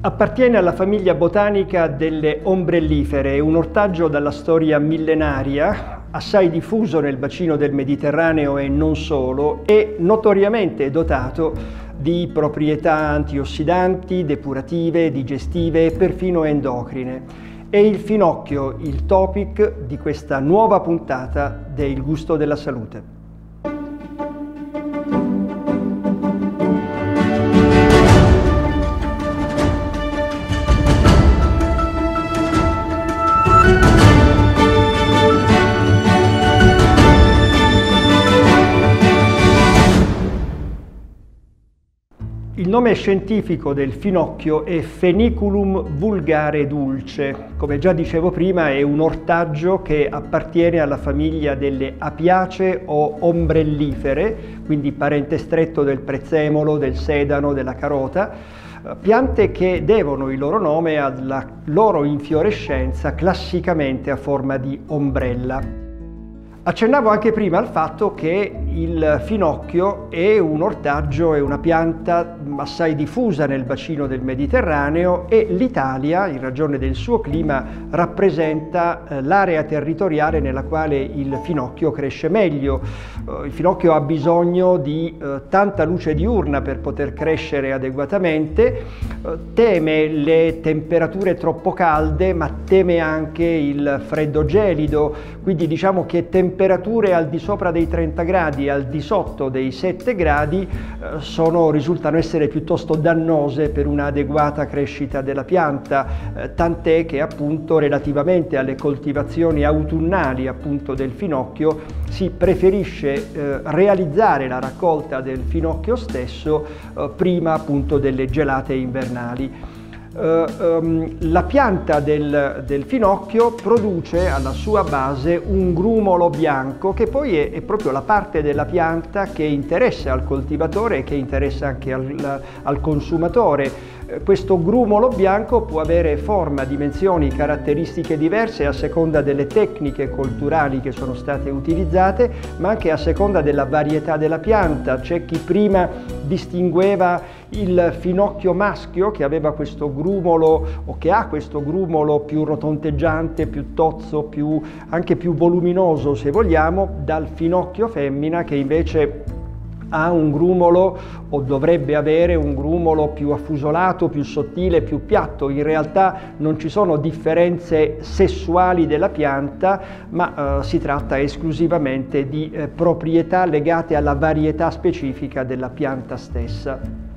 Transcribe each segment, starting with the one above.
Appartiene alla famiglia botanica delle ombrellifere, un ortaggio dalla storia millenaria, assai diffuso nel bacino del Mediterraneo e non solo, e notoriamente dotato di proprietà antiossidanti, depurative, digestive e perfino endocrine. È il finocchio il topic di questa nuova puntata del Gusto della Salute. Il nome scientifico del finocchio è Feniculum vulgare dulce. Come già dicevo prima è un ortaggio che appartiene alla famiglia delle apiacee o ombrellifere, quindi parente stretto del prezzemolo, del sedano, della carota, eh, piante che devono il loro nome alla loro infiorescenza classicamente a forma di ombrella. Accennavo anche prima al fatto che il finocchio è un ortaggio, è una pianta assai diffusa nel bacino del Mediterraneo e l'Italia, in ragione del suo clima, rappresenta eh, l'area territoriale nella quale il finocchio cresce meglio. Eh, il finocchio ha bisogno di eh, tanta luce diurna per poter crescere adeguatamente, teme le temperature troppo calde ma teme anche il freddo gelido, quindi diciamo che temperature al di sopra dei 30 gradi al di sotto dei 7 gradi eh, sono, risultano essere piuttosto dannose per un'adeguata crescita della pianta, eh, tant'è che appunto relativamente alle coltivazioni autunnali appunto del finocchio si preferisce eh, realizzare la raccolta del finocchio stesso prima appunto delle gelate invernali. Uh, um, la pianta del, del, finocchio produce alla sua base un grumolo bianco che poi è, è, proprio la parte della pianta che interessa al coltivatore e che interessa anche al, al consumatore. Questo grumolo bianco può avere forma, dimensioni, caratteristiche diverse a seconda delle tecniche colturali che sono state utilizzate, ma anche a seconda della varietà della pianta. C'è chi prima distingueva il finocchio maschio che aveva questo grumolo o che ha questo grumolo più rotonteggiante, più tozzo, più, anche più voluminoso se vogliamo, dal finocchio femmina che invece ha un grumolo o dovrebbe avere un grumolo più affusolato, più sottile, più piatto. In realtà non ci sono differenze sessuali della pianta, ma eh, si tratta esclusivamente di eh, proprietà legate alla varietà specifica della pianta stessa.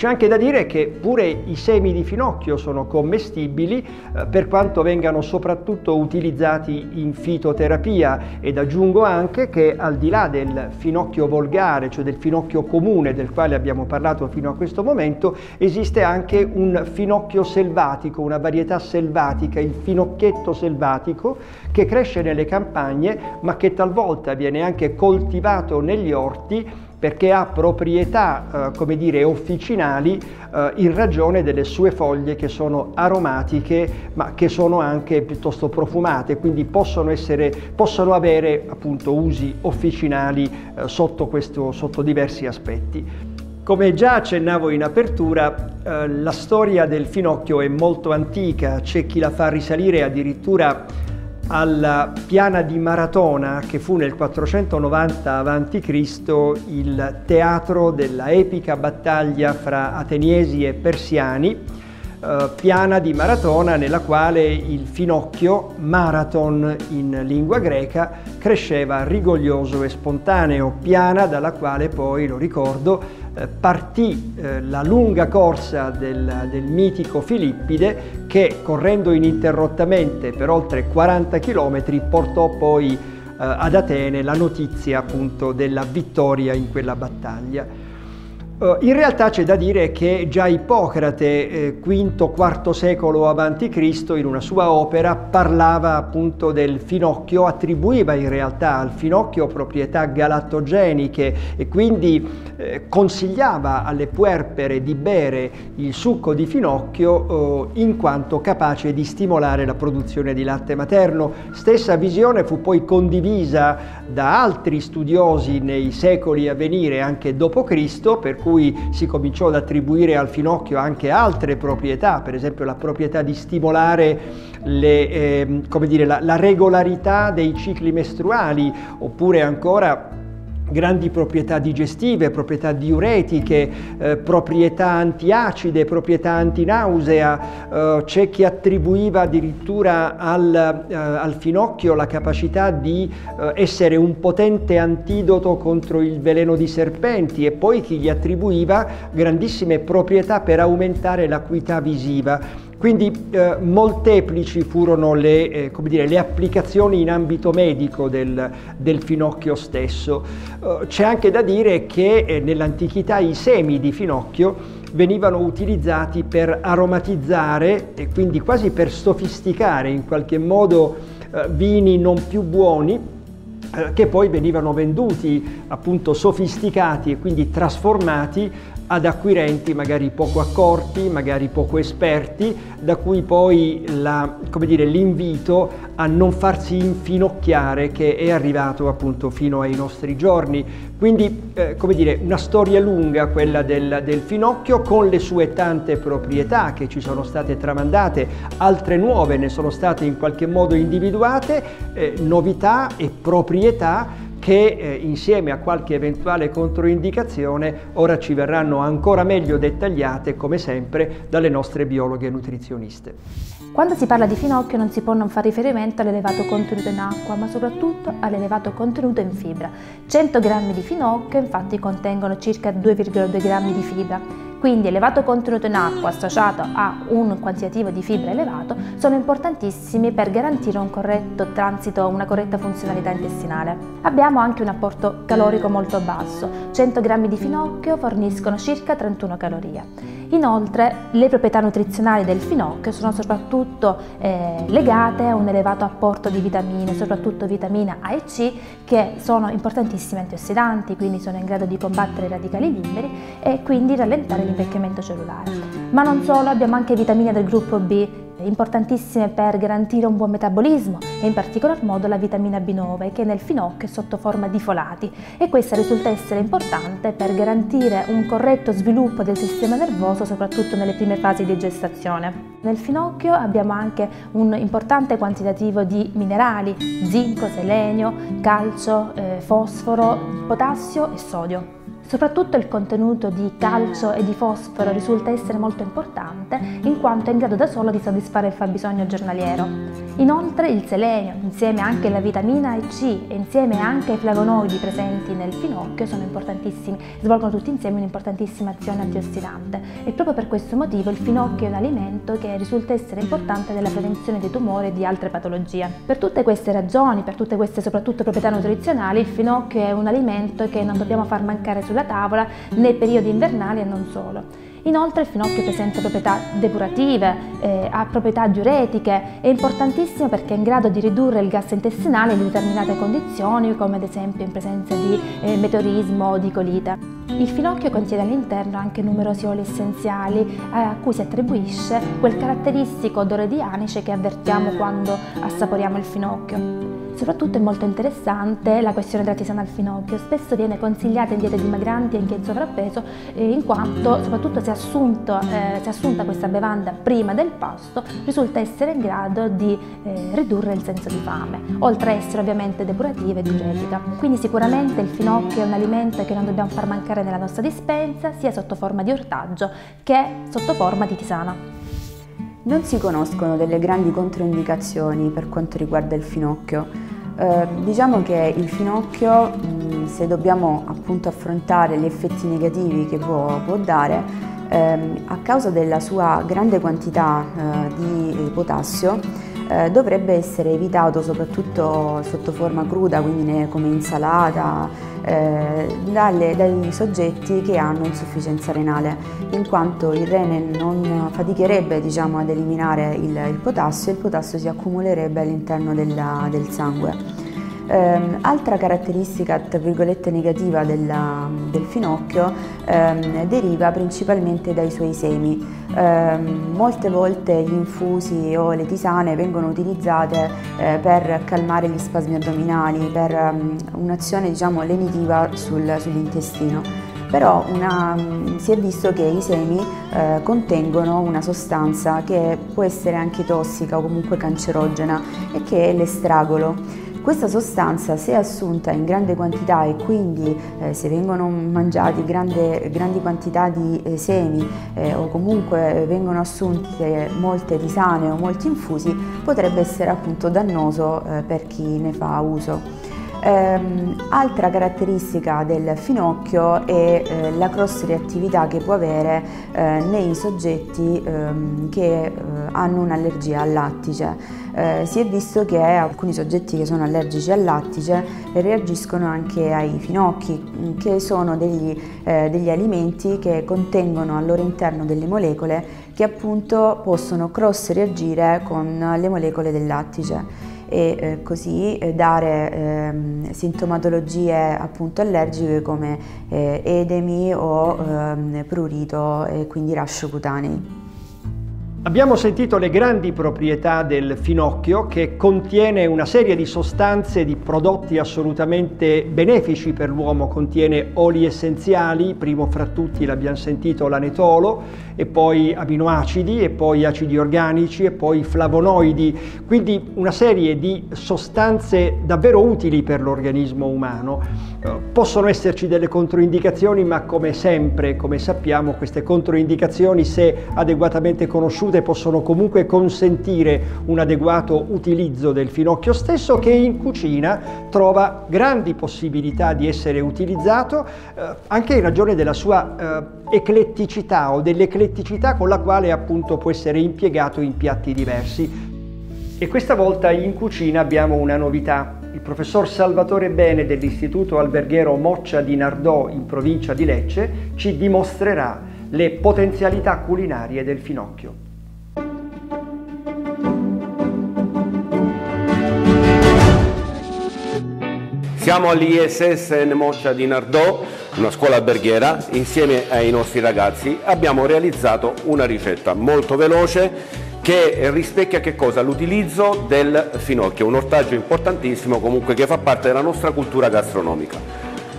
C'è anche da dire che pure i semi di finocchio sono commestibili eh, per quanto vengano soprattutto utilizzati in fitoterapia. Ed aggiungo anche che al di là del finocchio volgare, cioè del finocchio comune del quale abbiamo parlato fino a questo momento, esiste anche un finocchio selvatico, una varietà selvatica, il finocchietto selvatico che cresce nelle campagne ma che talvolta viene anche coltivato negli orti perché ha proprietà, eh, come dire, officinali eh, in ragione delle sue foglie che sono aromatiche ma che sono anche piuttosto profumate, quindi possono, essere, possono avere appunto usi officinali eh, sotto, questo, sotto diversi aspetti. Come già accennavo in apertura, eh, la storia del finocchio è molto antica, c'è chi la fa risalire addirittura alla piana di Maratona che fu nel 490 a.C. il teatro della epica battaglia fra ateniesi e persiani, eh, piana di Maratona nella quale il finocchio, marathon in lingua greca, cresceva rigoglioso e spontaneo, piana dalla quale poi, lo ricordo, partì eh, la lunga corsa del, del, mitico Filippide che correndo ininterrottamente per oltre 40 km portò poi eh, ad Atene la notizia appunto della vittoria in quella battaglia. Uh, in realtà c'è da dire che già Ippocrate, eh, V-IV secolo a.C., in una sua opera parlava appunto del finocchio, attribuiva in realtà al finocchio proprietà galattogeniche e quindi eh, consigliava alle puerpere di bere il succo di finocchio eh, in quanto capace di stimolare la produzione di latte materno. Stessa visione fu poi condivisa da altri studiosi nei secoli a venire, anche dopo Cristo, per cui cui si cominciò ad attribuire al finocchio anche altre proprietà, per esempio la proprietà di stimolare le, eh, dire, la, la regolarità dei cicli mestruali, oppure ancora grandi proprietà digestive, proprietà diuretiche, eh, proprietà antiacide, proprietà antinausea, eh, c'è chi attribuiva addirittura al, eh, al finocchio la capacità di eh, essere un potente antidoto contro il veleno di serpenti e poi chi gli attribuiva grandissime proprietà per aumentare l'acuità visiva. Quindi eh, molteplici furono le, eh, dire, le, applicazioni in ambito medico del, del finocchio stesso. Uh, c'è anche da dire che eh, nell'antichità i semi di finocchio venivano utilizzati per aromatizzare e quindi quasi per sofisticare in qualche modo eh, vini non più buoni eh, che poi venivano venduti appunto sofisticati e quindi trasformati ad acquirenti magari poco accorti, magari poco esperti, da cui poi l'invito a non farsi infinocchiare che è arrivato appunto fino ai nostri giorni. Quindi, eh, come dire, una storia lunga quella del, del, finocchio con le sue tante proprietà che ci sono state tramandate, altre nuove ne sono state in qualche modo individuate, eh, novità e proprietà che eh, insieme a qualche eventuale controindicazione ora ci verranno ancora meglio dettagliate come sempre dalle nostre biologhe nutrizioniste. Quando si parla di finocchio non si può non fare riferimento all'elevato contenuto in acqua, ma soprattutto all'elevato contenuto in fibra. 100 g di finocchio infatti contengono circa 2,2 g di fibra quindi elevato contenuto in acqua associato a un quantitativo di fibra elevato sono importantissimi per garantire un corretto transito, una corretta funzionalità intestinale. Abbiamo anche un apporto calorico molto basso, 100 g di finocchio forniscono circa 31 calorie. Inoltre le proprietà nutrizionali del finocchio sono soprattutto eh, legate a un elevato apporto di vitamine, soprattutto vitamina A e C, che sono importantissimi antiossidanti, quindi sono in grado di combattere i radicali liberi e quindi rallentare l'invecchiamento cellulare. Ma non solo, abbiamo anche vitamine del gruppo B importantissime per garantire un buon metabolismo e in particolar modo la vitamina B9 che nel finocchio è sotto forma di folati e questa risulta essere importante per garantire un corretto sviluppo del sistema nervoso soprattutto nelle prime fasi di gestazione. Nel finocchio abbiamo anche un importante quantitativo di minerali, zinco, selenio, calcio, eh, fosforo, potassio e sodio. Soprattutto il contenuto di calcio e di fosforo risulta essere molto importante in quanto è in grado da solo di soddisfare il fabbisogno giornaliero. Inoltre il selenio, insieme anche alla vitamina C e insieme anche ai flavonoidi presenti nel finocchio sono importantissimi, svolgono tutti insieme un'importantissima azione antiossidante e proprio per questo motivo il finocchio è un alimento che risulta essere importante nella prevenzione dei tumori e di altre patologie. Per tutte queste ragioni, per tutte queste soprattutto proprietà nutrizionali, il finocchio è un alimento che non dobbiamo far mancare sulla tavola nei periodi invernali e non solo. Inoltre il finocchio presenta proprietà depurative, eh, ha proprietà diuretiche, è importantissimo perché è in grado di ridurre il gas intestinale in determinate condizioni come ad esempio in presenza di eh, meteorismo o di colite. Il finocchio contiene all'interno anche numerosi oli essenziali eh, a cui si attribuisce quel caratteristico odore di anice che avvertiamo quando assaporiamo il finocchio. Soprattutto è molto interessante la questione della tisana al finocchio, spesso viene consigliata in diete dimagranti e è in sovrappeso eh, in quanto soprattutto se, assunto, eh, se assunta questa bevanda prima del pasto risulta essere in grado di eh, ridurre il senso di fame, oltre a essere ovviamente depurativa e diuretica. Quindi sicuramente il finocchio è un alimento che non dobbiamo far mancare nella nostra dispensa sia sotto forma di ortaggio che sotto forma di tisana. Non si conoscono delle grandi controindicazioni per quanto riguarda il finocchio. Eh, diciamo che il finocchio, mh, se dobbiamo appunto affrontare gli effetti negativi che può, può dare, ehm, a causa della sua grande quantità eh, di potassio, eh, dovrebbe essere evitato soprattutto sotto forma cruda, quindi come insalata, eh, dalle, dai soggetti che hanno insufficienza renale, in quanto il rene non faticherebbe diciamo, ad eliminare il, il potassio e il potassio si accumulerebbe all'interno del sangue. Eh, altra caratteristica, tra virgolette, negativa della, del finocchio ehm, deriva principalmente dai suoi semi. Eh, molte volte gli infusi o le tisane vengono utilizzate eh, per calmare gli spasmi addominali, per um, un'azione diciamo, lenitiva sul, sull'intestino. però una, si è visto che i semi eh, contengono una sostanza che può essere anche tossica o comunque cancerogena e che è l'estragolo. Questa sostanza se assunta in grande quantità e quindi eh, se vengono mangiati grande, grandi quantità di eh, semi eh, o comunque vengono assunte molte tisane o molti infusi potrebbe essere appunto dannoso eh, per chi ne fa uso. Um, altra caratteristica del finocchio è eh, la cross reattività che può avere eh, nei soggetti ehm, che eh, hanno un'allergia al lattice. Eh, si è visto che alcuni soggetti che sono allergici al lattice reagiscono anche ai finocchi, mm, che sono degli, eh, degli alimenti che contengono al loro interno delle molecole che appunto possono cross reagire con le molecole del lattice e eh, così eh, dare ehm, sintomatologie appunto allergiche come eh, edemi o ehm, prurito e quindi rash cutanei. Abbiamo sentito le grandi proprietà del finocchio che contiene una serie di sostanze, di prodotti assolutamente benefici per l'uomo, contiene oli essenziali, primo fra tutti l'abbiamo sentito l'anetolo, e poi aminoacidi e poi acidi organici e poi flavonoidi, quindi una serie di sostanze davvero utili per l'organismo umano. Eh, possono esserci delle controindicazioni, ma come sempre, come sappiamo, queste controindicazioni, se adeguatamente conosciute, possono comunque consentire un adeguato utilizzo del finocchio stesso che in cucina trova grandi possibilità di essere utilizzato eh, anche in ragione della sua eh, ecletticità o dell'ecletticità con la quale appunto può essere impiegato in piatti diversi. E questa volta in cucina abbiamo una novità. Il professor Salvatore Bene dell'Istituto Alberghiero Moccia di Nardò in provincia di Lecce ci dimostrerà le potenzialità culinarie del finocchio. Siamo all'ISS Moccia di Nardò una scuola alberghiera, insieme ai nostri ragazzi abbiamo realizzato una ricetta molto veloce che rispecchia che? L'utilizzo del finocchio, un ortaggio importantissimo comunque che fa parte della nostra cultura gastronomica.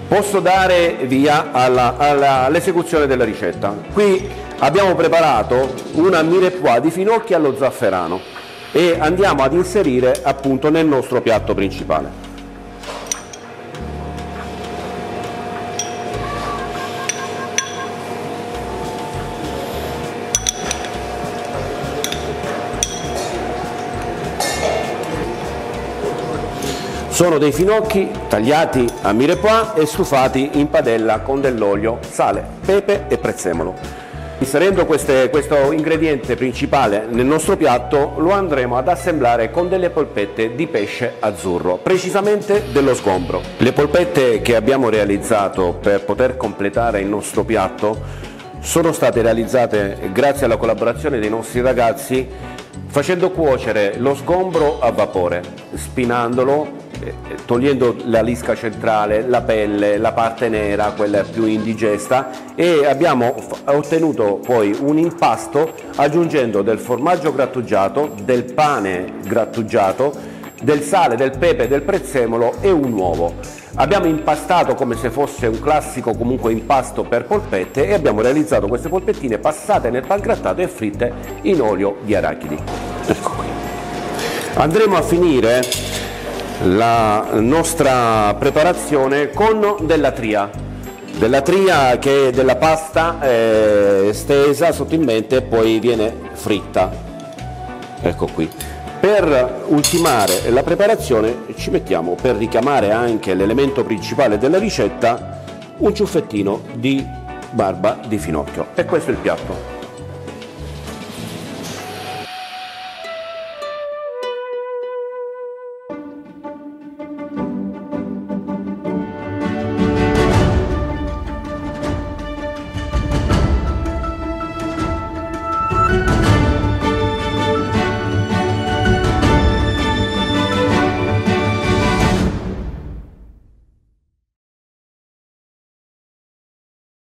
Posso dare via all'esecuzione della ricetta. Qui abbiamo preparato una mirepoix di finocchi allo zafferano e andiamo ad inserire appunto nel nostro piatto principale. Sono dei finocchi tagliati a mirepoix e stufati in padella con dell'olio, sale, pepe e prezzemolo. Inserendo queste, questo ingrediente principale nel nostro piatto lo andremo ad assemblare con delle polpette di pesce azzurro, precisamente dello sgombro. Le polpette che abbiamo realizzato per poter completare il nostro piatto sono state realizzate grazie alla collaborazione dei nostri ragazzi facendo cuocere lo sgombro a vapore, spinandolo togliendo la lisca centrale, la pelle, la parte nera, quella più indigesta e abbiamo ottenuto poi un impasto aggiungendo del formaggio grattugiato, del pane grattugiato, del sale, del pepe, del prezzemolo e un uovo. Abbiamo impastato come se fosse un classico comunque impasto per polpette e abbiamo realizzato queste polpettine passate nel pangrattato e fritte in olio di arachidi. Ecco qui. Andremo a finire la nostra preparazione con della tria. Della tria che è della pasta eh, stesa sottilmente e poi viene fritta. Ecco qui. Per ultimare la preparazione ci mettiamo per richiamare anche l'elemento principale della ricetta un ciuffettino di barba di finocchio. E questo è il piatto